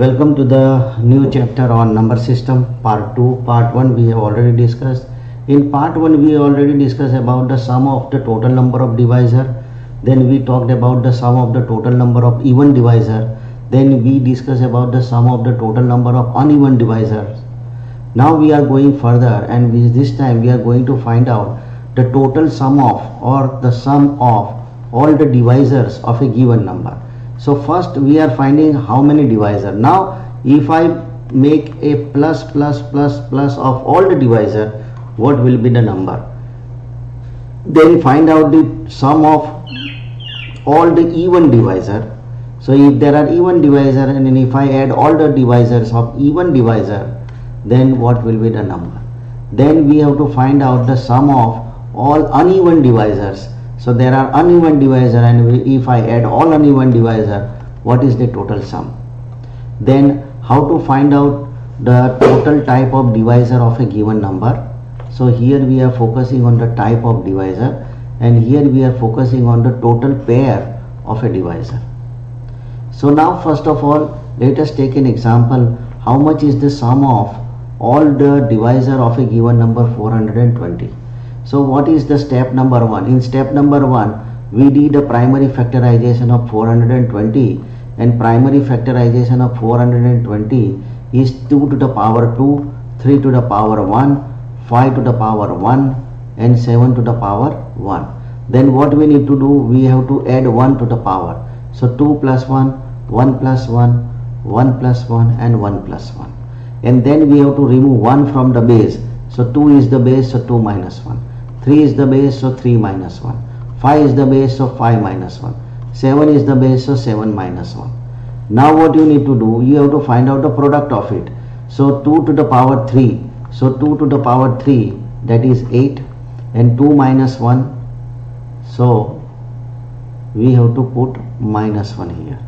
Welcome to the new chapter on number system part 2 part 1 we have already discussed. In part 1 we already discussed about the sum of the total number of divisor. Then we talked about the sum of the total number of even divisor. Then we discussed about the sum of the total number of uneven divisors. Now we are going further and we, this time we are going to find out the total sum of or the sum of all the divisors of a given number so first we are finding how many divisor. Now if i make a plus plus plus plus of all the divisor what will be the number? Then find out the sum of all the even divisor. So if there are even divisor and then if i add all the divisors of even divisor then what will be the number? Then we have to find out the sum of all uneven divisors so there are uneven divisor and if I add all uneven divisor, what is the total sum? Then how to find out the total type of divisor of a given number? So here we are focusing on the type of divisor and here we are focusing on the total pair of a divisor. So now first of all let us take an example how much is the sum of all the divisor of a given number 420. So what is the step number 1? In step number 1 we did a primary factorization of 420 and primary factorization of 420 is 2 to the power 2, 3 to the power 1, 5 to the power 1 and 7 to the power 1. Then what we need to do? We have to add 1 to the power. So 2 plus 1, 1 plus 1, 1 plus 1 and 1 plus 1. And then we have to remove 1 from the base. So 2 is the base, so 2 minus 1. 3 is the base, so 3 minus 1. 5 is the base, so 5 minus 1. 7 is the base, so 7 minus 1. Now what you need to do, you have to find out the product of it. So 2 to the power 3. So 2 to the power 3 that is 8 and 2 minus 1. So we have to put minus 1 here.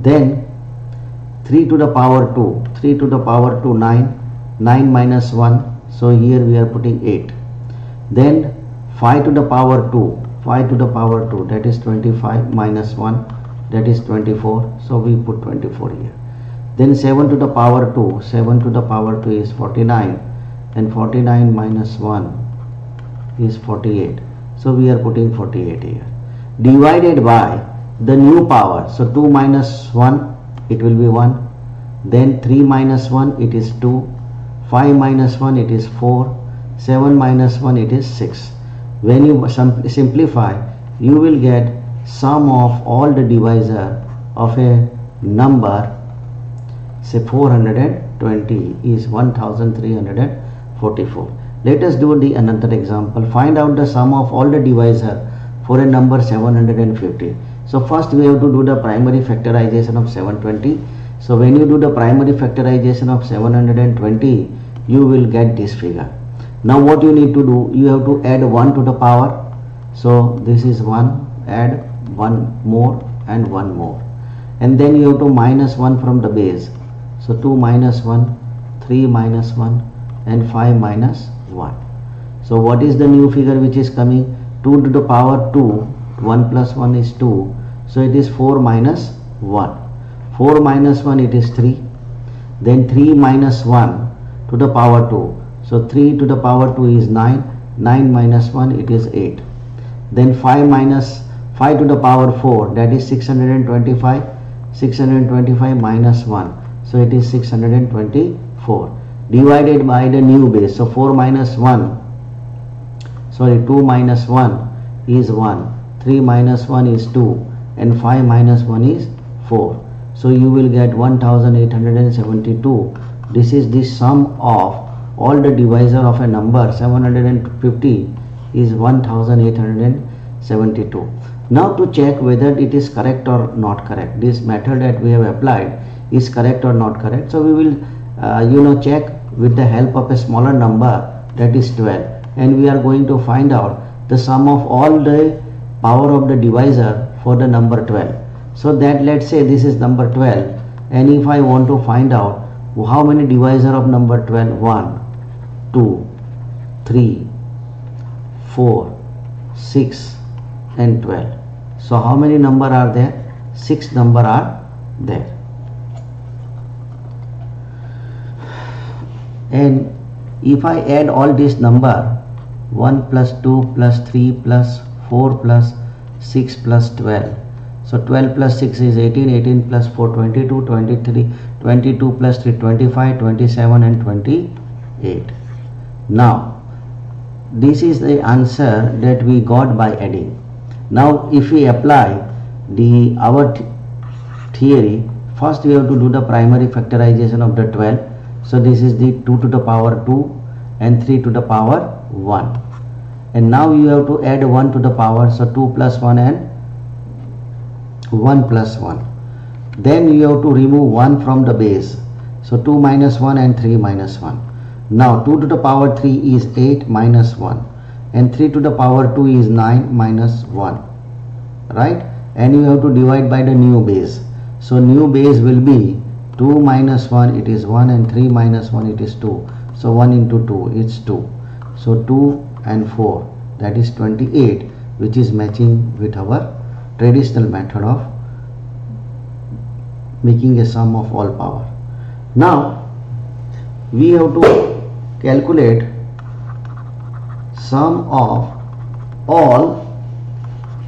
Then 3 to the power 2. 3 to the power 2 9. 9 minus 1. So here we are putting 8. Then 5 to the power 2. 5 to the power 2 that is 25 minus 1 that is 24 so we put 24 here. Then 7 to the power 2 7 to the power 2 is 49 and 49 minus 1 is 48 so we are putting 48 here. Divided by the new power. So 2 minus 1 it will be 1 then 3 minus 1 it is 2 5 minus 1 it is 4 7 minus 1 it is 6 when you simplify you will get sum of all the divisor of a number say 420 is 1344 let us do the another example. Find out the sum of all the divisor for a number 750 so first we have to do the primary factorization of 720 so when you do the primary factorization of 720 you will get this figure now what you need to do you have to add 1 to the power. So this is 1 add 1 more and 1 more. And then you have to minus 1 from the base. So 2 minus 1 3 minus 1 and 5 minus 1 so what is the new figure which is coming? 2 to the power 2 1 plus 1 is 2 so it is 4 minus 1 4 minus 1 it is 3 then 3 minus 1 to the power 2 so 3 to the power 2 is 9. 9 minus 1 it is 8. Then 5 minus 5 to the power 4 that is 625. 625 minus 1. So it is 624 divided by the new base. So 4 minus 1 sorry 2 minus 1 is 1. 3 minus 1 is 2 and 5 minus 1 is 4. So you will get 1872. This is the sum of all the divisor of a number 750 is 1872 now to check whether it is correct or not correct. This method that we have applied is correct or not correct. So we will uh, you know check with the help of a smaller number that is 12 and we are going to find out the sum of all the power of the divisor for the number 12 so that let's say this is number 12 and if I want to find out how many divisor of number 12 1 2, 3, 4, 6 and 12. So how many number are there? 6 number are there. and if I add all this number 1 plus 2 plus 3 plus 4 plus 6 plus 12 so 12 plus 6 is 18 18 plus 4 22 23 22 plus 3 25 27 and 28 now this is the answer that we got by adding. Now if we apply the our th theory first we have to do the primary factorization of the 12 so this is the 2 to the power 2 and 3 to the power 1 and now you have to add 1 to the power so 2 plus 1 and 1 plus 1 then you have to remove 1 from the base. So 2 minus 1 and 3 minus 1 now 2 to the power 3 is 8 minus 1 and 3 to the power 2 is 9 minus 1 right? And you have to divide by the new base. So new base will be 2 minus 1 it is 1 and 3 minus 1 it is 2 so 1 into 2 it's 2 so 2 and 4 that is 28 which is matching with our traditional method of making a sum of all power. Now we have to calculate sum of all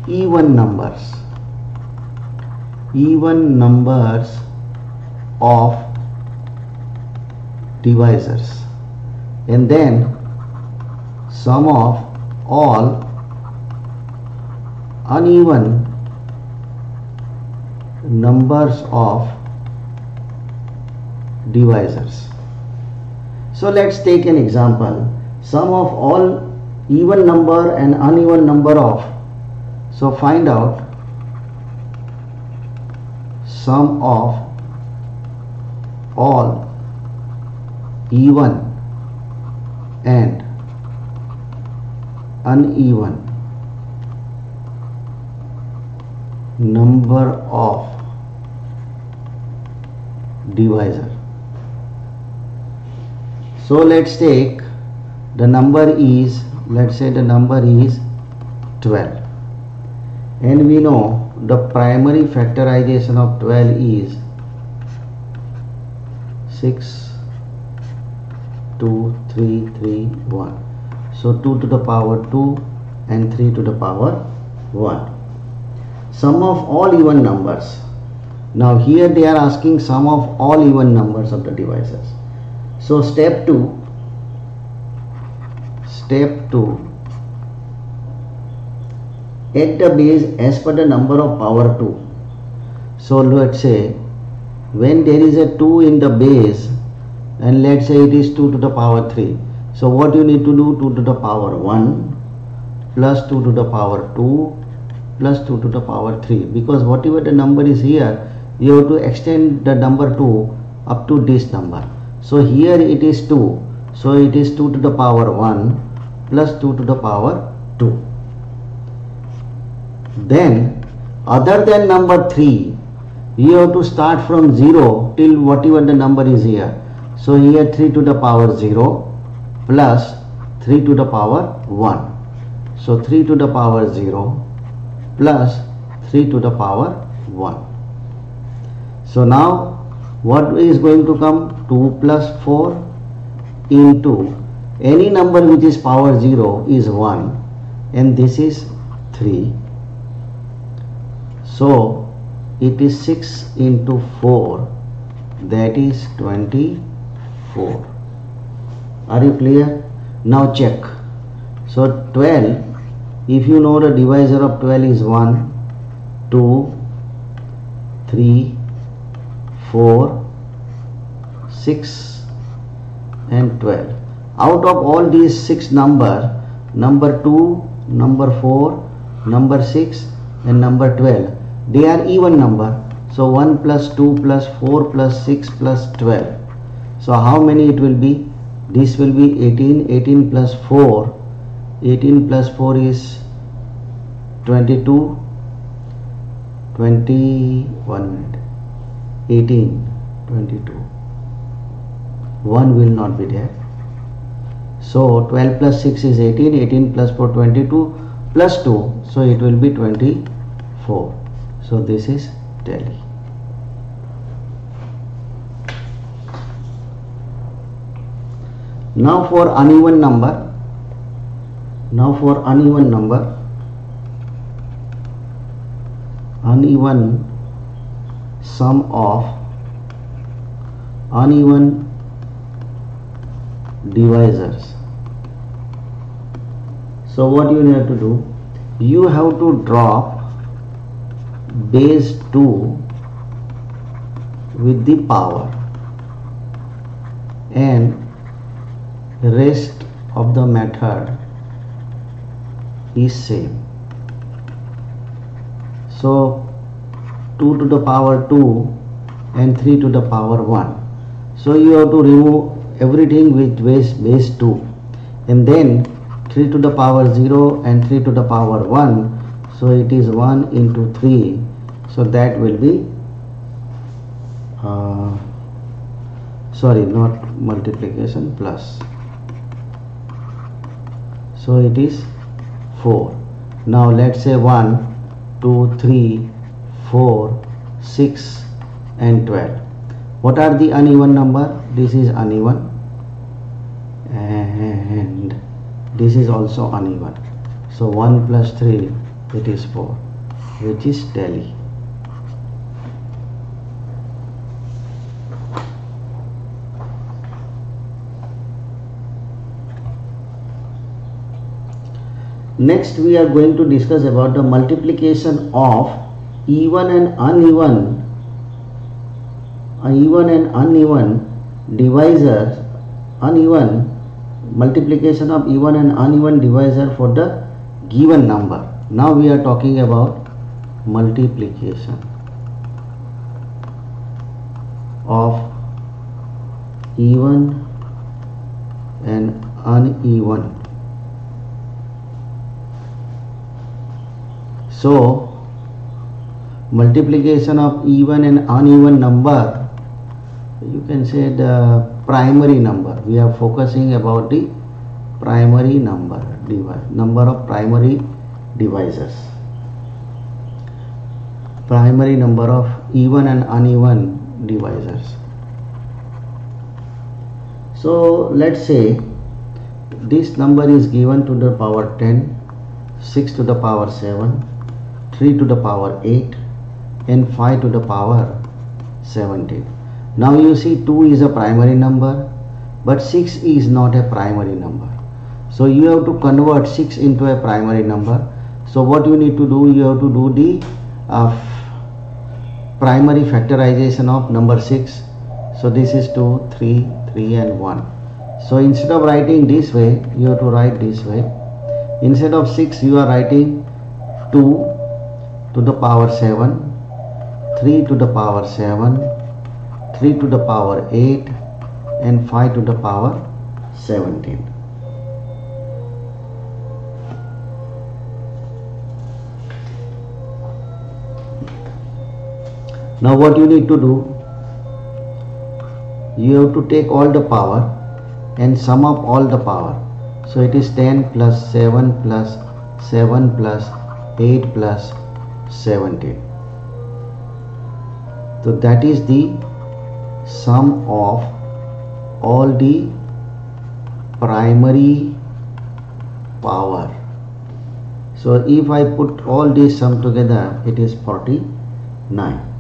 even numbers. Even numbers of divisors. And then sum of all uneven numbers of divisors so let's take an example. Sum of all even number and uneven number of. So find out. Sum of all even and uneven number of divisor so let's take the number is let's say the number is 12 and we know the primary factorization of 12 is 6 2 3 3 1 so 2 to the power 2 and 3 to the power 1 sum of all even numbers. Now here they are asking sum of all even numbers of the divisors so step 2 step 2 at the base as per the number of power 2 so let's say when there is a 2 in the base and let's say it is 2 to the power 3 so what you need to do 2 to the power 1 plus 2 to the power 2 plus 2 to the power 3 because whatever the number is here you have to extend the number 2 up to this number so here it is 2 so it is 2 to the power 1 plus 2 to the power 2 then other than number 3 you have to start from 0 till whatever the number is here. So here 3 to the power 0 plus 3 to the power 1 so 3 to the power 0 plus 3 to the power 1 so now what is going to come 2 plus 4 into any number which is power 0 is 1 and this is 3 so it is 6 into 4 that is 24 are you clear? Now check. So 12 if you know the divisor of 12 is 1 2 3 4 6 and 12 out of all these six number number 2 number 4 number 6 and number 12 they are even number. So 1 plus 2 plus 4 plus 6 plus 12 so how many it will be? This will be 18 18 plus 4 18 plus 4 is 22 21 minute 18 22 1 will not be there. So 12 plus 6 is 18 18 plus 4 22 plus 2 so it will be 24 so this is tally now for uneven number now for uneven number uneven sum of uneven divisors. So what you have to do you have to drop base 2 with the power and the rest of the method is same. So 2 to the power 2 and 3 to the power 1 so you have to remove everything with base base 2 and then 3 to the power 0 and 3 to the power 1 so it is 1 into 3 so that will be uh, sorry not multiplication plus. So it is 4 now let's say 1 2 3 4 6 and 12 what are the uneven number? This is uneven. And this is also uneven. So 1 plus 3 it is 4 which is tally next we are going to discuss about the multiplication of even and uneven even and uneven divisors uneven multiplication of even and uneven divisor for the given number. Now we are talking about multiplication of even and uneven. So multiplication of even and uneven number you can say the primary number. We are focusing about the primary number number of primary divisors primary number of even and uneven divisors so let's say this number is given to the power 10 6 to the power 7 3 to the power 8 and 5 to the power 17 now you see 2 is a primary number but 6 is not a primary number. So you have to convert 6 into a primary number. So what you need to do you have to do the uh, primary factorization of number 6 so this is 2 3 3 and 1 so instead of writing this way you have to write this way. Instead of 6 you are writing 2 to the power 7 3 to the power 7 3 to the power 8 and 5 to the power 17 now what you need to do you have to take all the power and sum up all the power. So it is 10 plus 7 plus 7 plus 8 plus 17 so that is the sum of all the primary power. So if I put all these sum together it is 49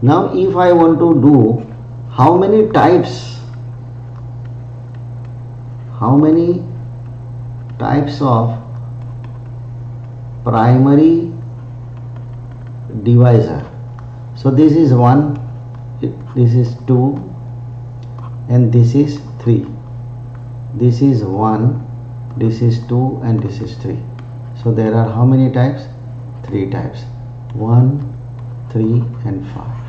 now if I want to do how many types how many types of primary divisor. So this is 1 this is 2 and this is 3 this is 1 this is 2 and this is 3 so there are how many types? 3 types. 1 3 and 5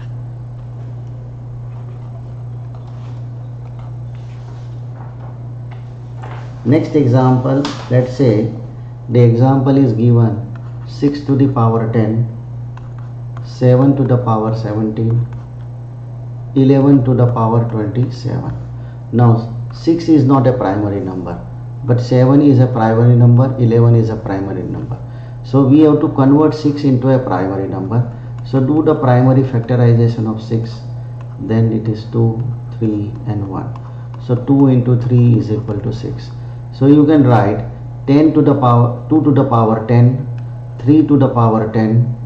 next example let's say the example is given 6 to the power 10 7 to the power 17 11 to the power 27 now 6 is not a primary number but 7 is a primary number 11 is a primary number. So we have to convert 6 into a primary number. So do the primary factorization of 6 then it is 2 3 and 1 so 2 into 3 is equal to 6 so you can write 10 to the power 2 to the power 10 3 to the power 10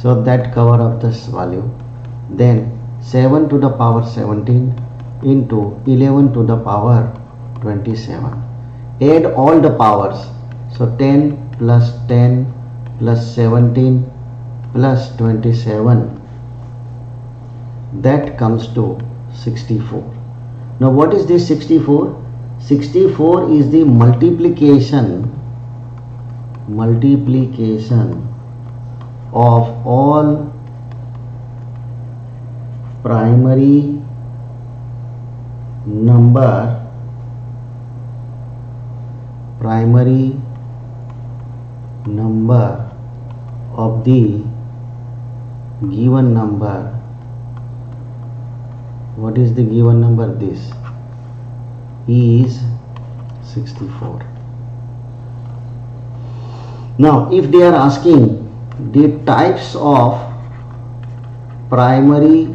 so that cover up this value. Then 7 to the power 17 into 11 to the power 27 add all the powers. So 10 plus 10 plus 17 plus 27 that comes to 64 now what is this 64 64 is the multiplication. Multiplication of all primary number primary number of the given number. What is the given number? This is 64 now if they are asking the types of primary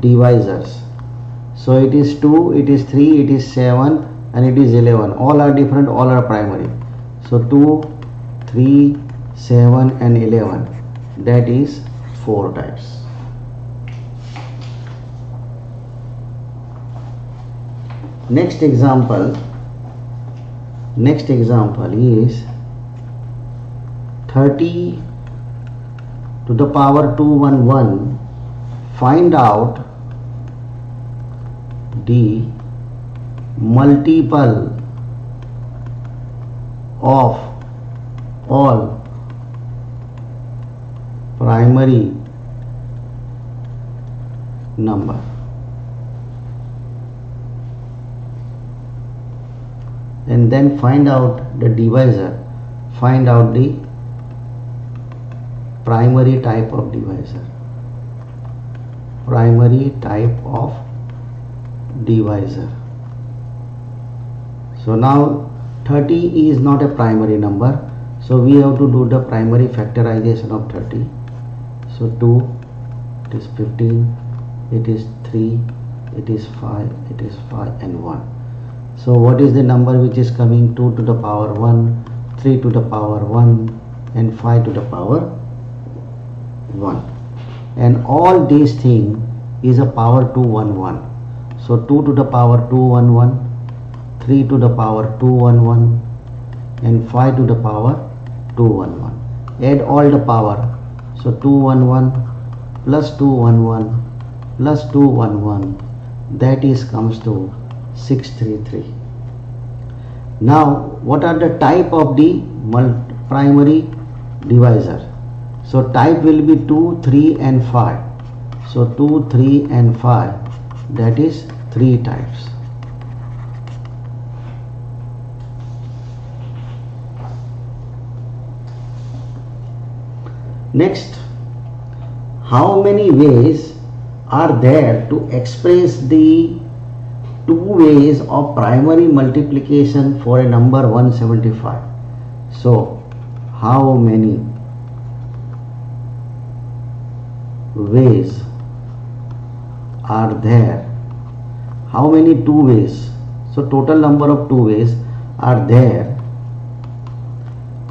divisors. So it is 2 it is 3 it is 7 and it is 11 all are different all are primary. So 2 3 7 and 11 that is 4 types. Next example next example is 30 to the power 211 find out the multiple of all primary number. And then find out the divisor find out the primary type of divisor primary type of divisor so now 30 is not a primary number. So we have to do the primary factorization of 30 so 2 it is 15 it is 3 it is 5 it is 5 and 1 so what is the number which is coming 2 to the power 1 3 to the power 1 and 5 to the power 1 and all these thing is a power 211 so 2 to the power 211 3 to the power 211 and 5 to the power 211 add all the power. So 211 plus 211 plus 211 that is comes to 633 now what are the type of the primary divisor so type will be 2 3 and 5 so 2 3 and 5 that is three types. Next how many ways are there to express the two ways of primary multiplication for a number 175. So, how many ways are there? How many two ways? So, total number of two ways are there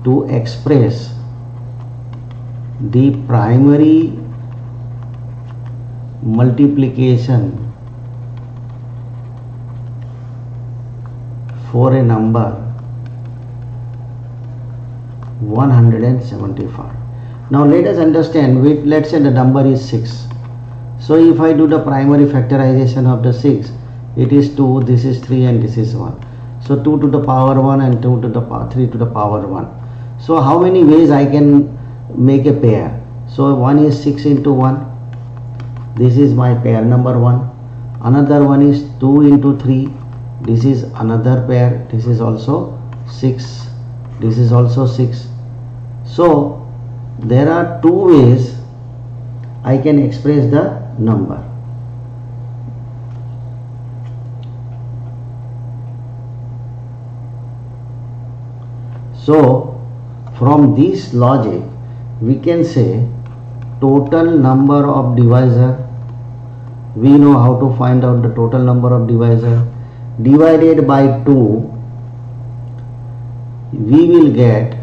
to express the primary multiplication for a number 175 now let us understand with let's say the number is 6 so if I do the primary factorization of the 6 it is 2 this is 3 and this is 1 so 2 to the power 1 and 2 to the power 3 to the power 1 so how many ways I can make a pair? So one is 6 into 1 this is my pair number 1 another one is 2 into 3 this is another pair. This is also 6 this is also 6 so there are two ways I can express the number. So from this logic we can say total number of divisor. We know how to find out the total number of divisor. Divided by 2 we will get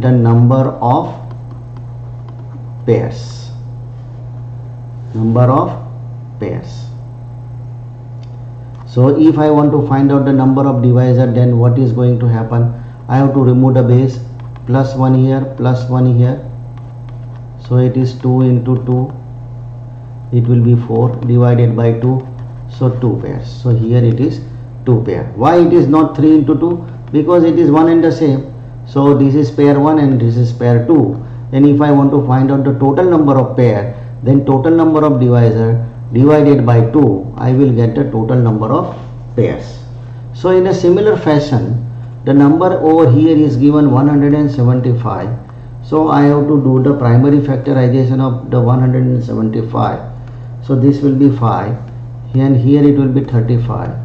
the number of pairs. Number of pairs. So if I want to find out the number of divisor then what is going to happen? I have to remove the base. Plus 1 here plus 1 here. So it is 2 into 2 it will be 4 divided by 2 so 2 pairs. So here it is 2 pair. Why it is not 3 into 2 because it is one and the same. So this is pair 1 and this is pair 2 and if I want to find out the total number of pair then total number of divisor divided by 2 I will get the total number of pairs. So in a similar fashion the number over here is given 175 so I have to do the primary factorization of the 175 so this will be 5 and here it will be 35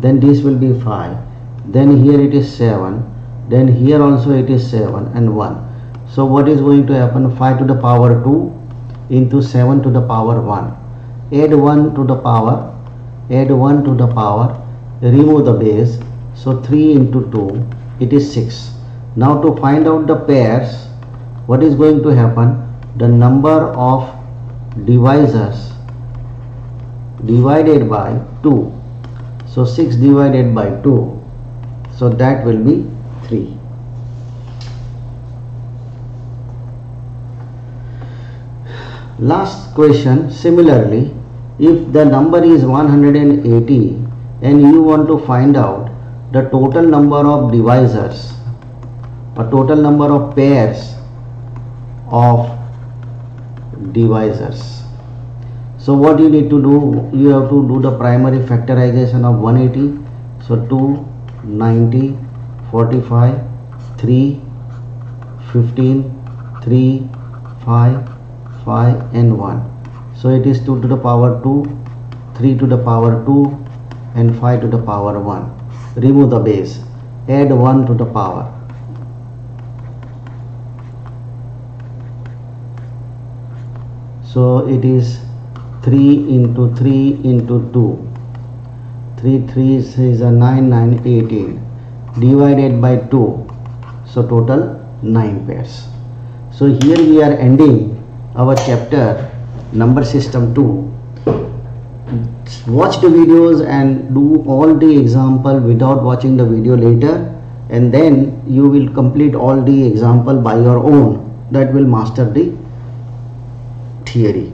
then this will be 5 then here it is 7 then here also it is 7 and 1 so what is going to happen? 5 to the power 2 into 7 to the power 1 add 1 to the power add 1 to the power remove the base. So 3 into 2 it is 6 now to find out the pairs what is going to happen? The number of divisors divided by 2 so 6 divided by 2 so that will be 3 last question similarly if the number is 180 and you want to find out the total number of divisors or total number of pairs of divisors. So what you need to do you have to do the primary factorization of 180 so 2 90 45 3 15 3 5 5 and 1 so it is 2 to the power 2 3 to the power 2 and 5 to the power 1 remove the base. Add 1 to the power. So it is 3 into 3 into 2 3 3 is a 9 9 18 divided by 2 so total 9 pairs. So here we are ending our chapter number system 2 watch the videos and do all the example without watching the video later and then you will complete all the example by your own. That will master the theory